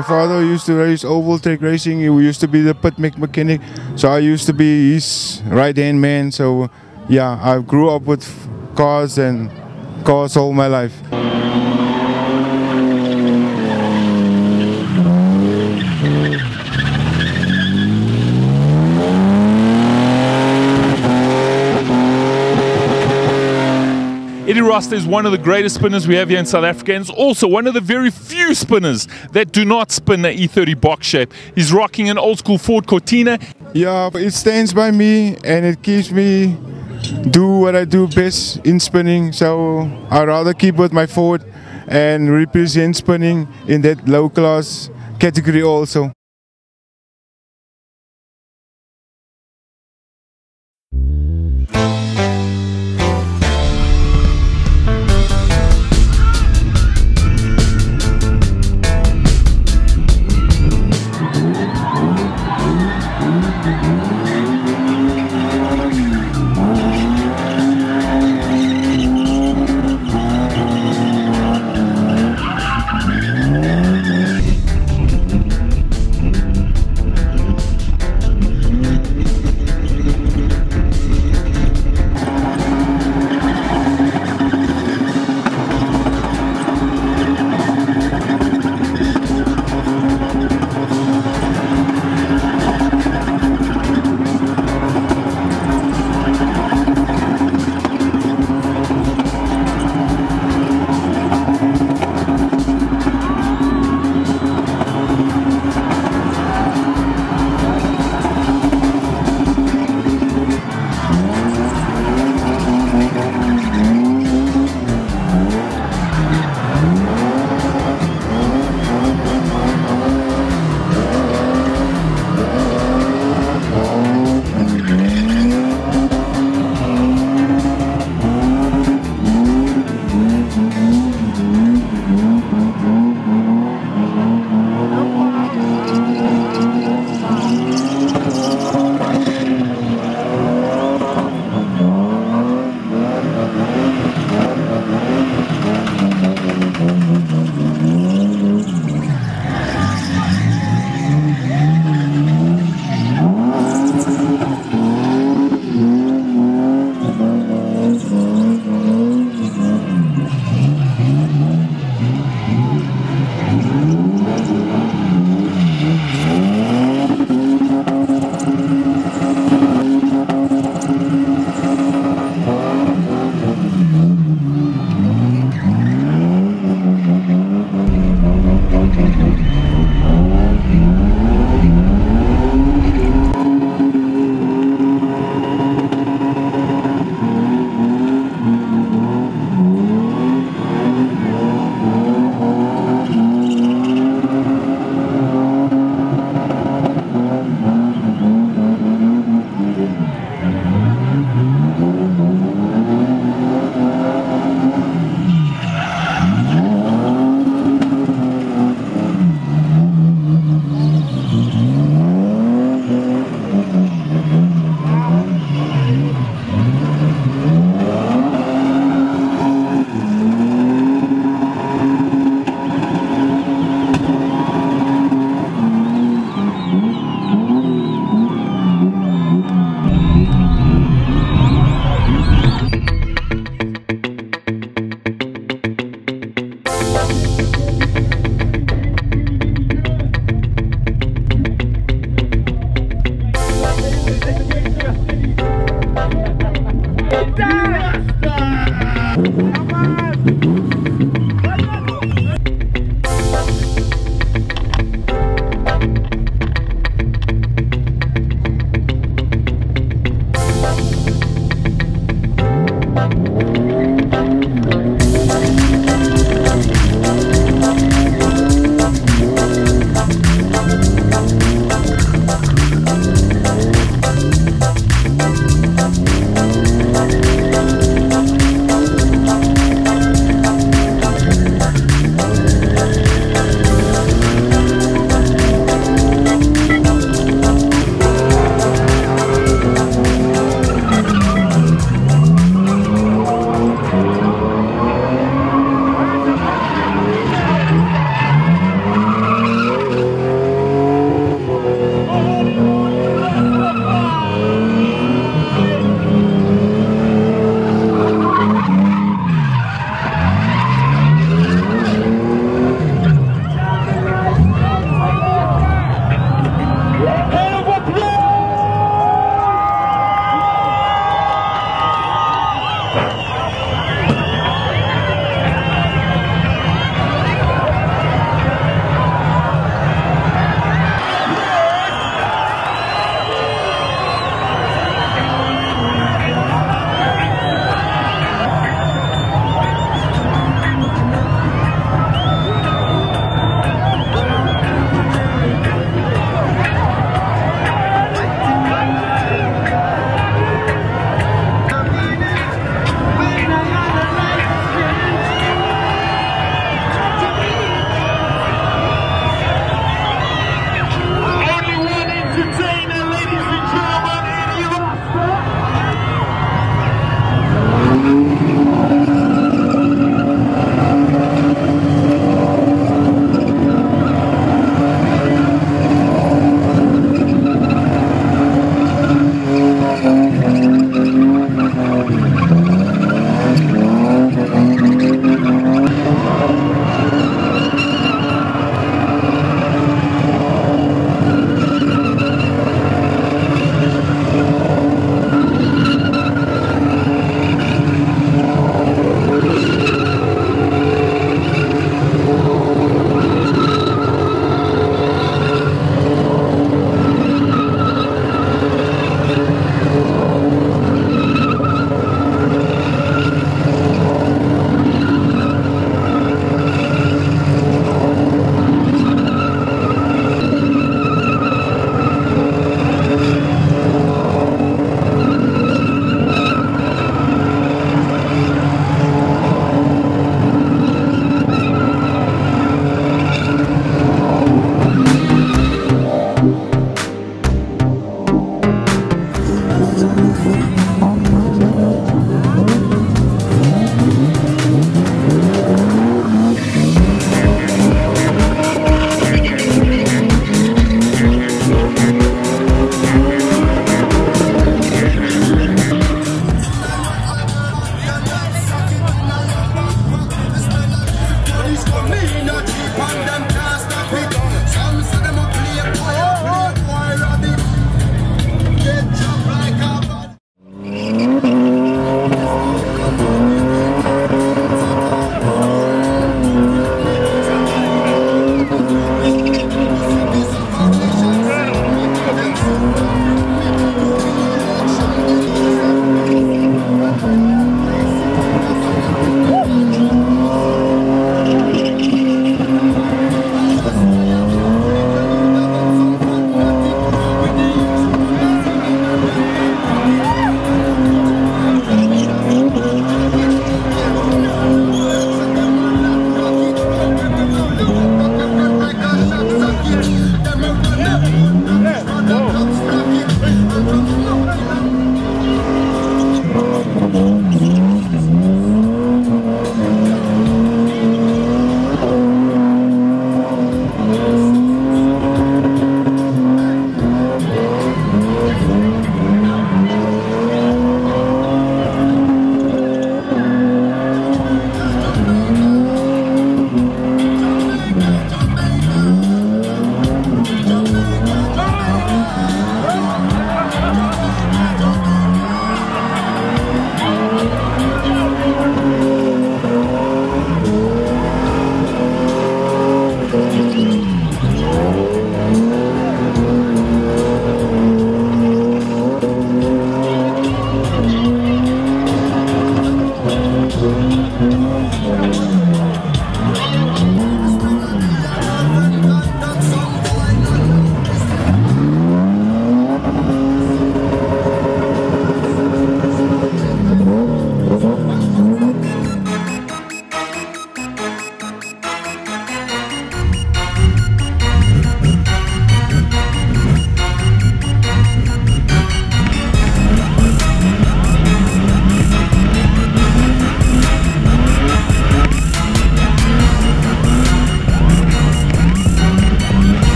My father used to race oval track racing. He used to be the pit mechanic, so I used to be his right hand man. So yeah, I grew up with cars and cars all my life. Eddie Rasta is one of the greatest spinners we have here in South Africa and is also one of the very few spinners that do not spin the E30 box shape. He's rocking an old school Ford Cortina. Yeah, it stands by me and it keeps me do what I do best in spinning. So I'd rather keep with my Ford and represent spinning in that low class category also.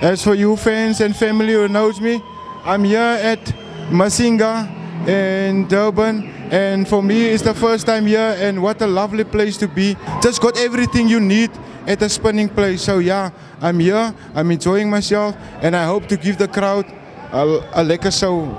As for you fans and family who knows me, I'm here at Masinga in Durban and for me it's the first time here and what a lovely place to be. Just got everything you need at a spinning place. So yeah, I'm here, I'm enjoying myself and I hope to give the crowd a, a lekker show.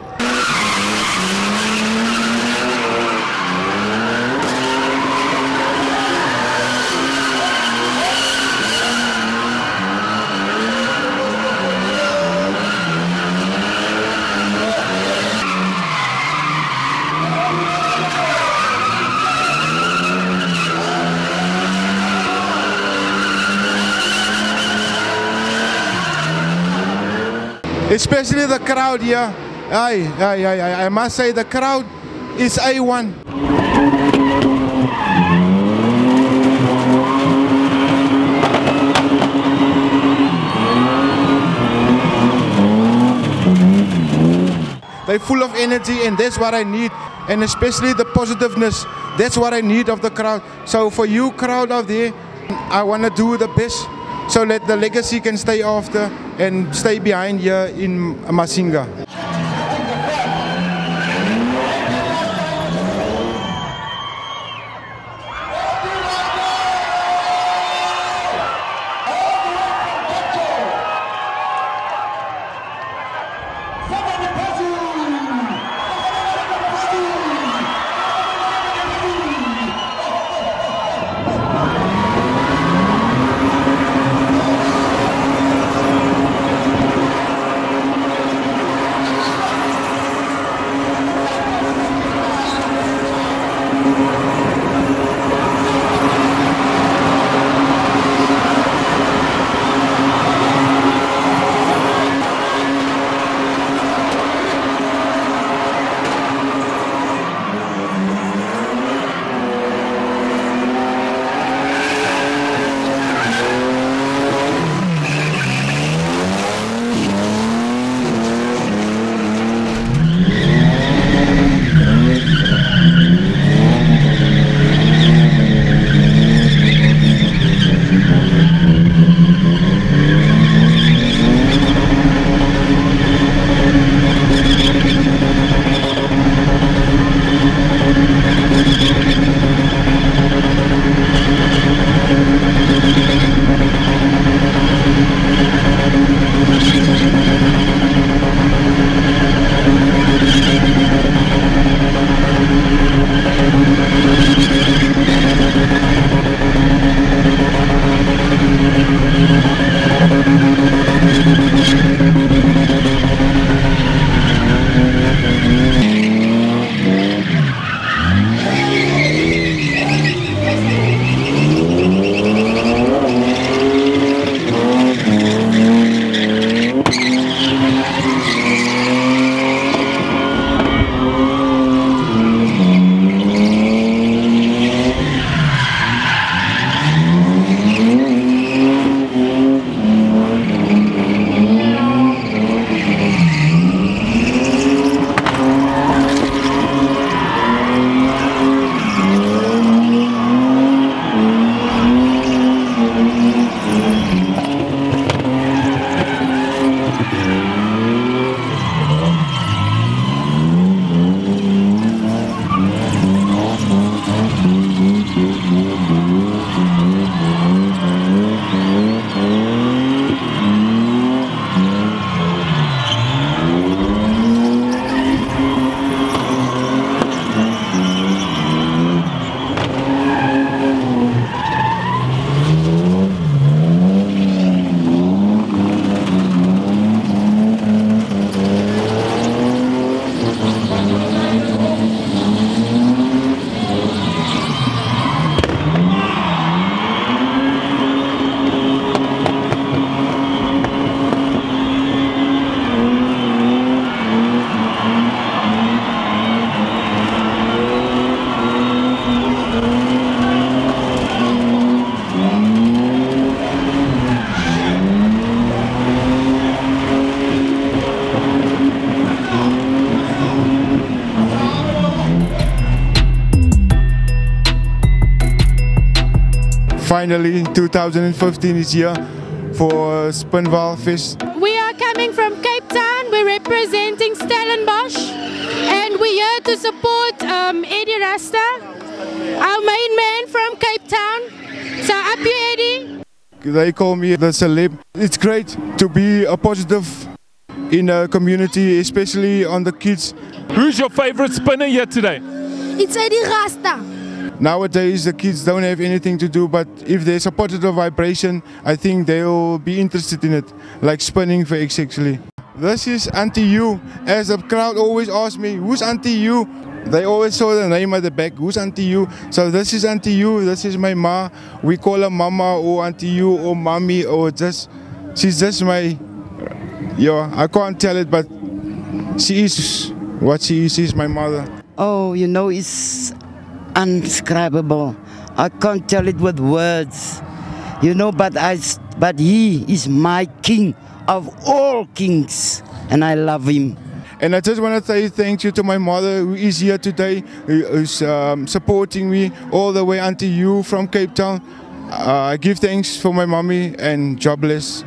Especially the crowd here. Aye, aye, aye, aye. I must say the crowd is A1. They're full of energy and that's what I need and especially the positiveness. That's what I need of the crowd. So for you crowd out there, I want to do the best so that the legacy can stay after and stay behind here in Masinga. 2015 is here for Spinval fish. We are coming from Cape Town. We're representing Stellenbosch, and we're here to support um, Eddie Rasta, our main man from Cape Town. So up you, Eddie. They call me the celeb. It's great to be a positive in a community, especially on the kids. Who's your favorite spinner here today? It's Eddie Rasta. Nowadays, the kids don't have anything to do, but if there's a positive vibration, I think they'll be interested in it, like spinning for actually. This is Auntie You. As the crowd always asks me, who's Auntie You? They always saw the name at the back, who's Auntie You? So this is Auntie You, this is my ma. We call her Mama or Auntie You or Mommy or just, she's just my, yeah, I can't tell it, but she is what she is, she's my mother. Oh, you know, it's undescribable. I can't tell it with words. You know, but I, but he is my king of all kings, and I love him. And I just want to say thank you to my mother who is here today, who is um, supporting me all the way until you from Cape Town. Uh, I give thanks for my mommy and Jah bless.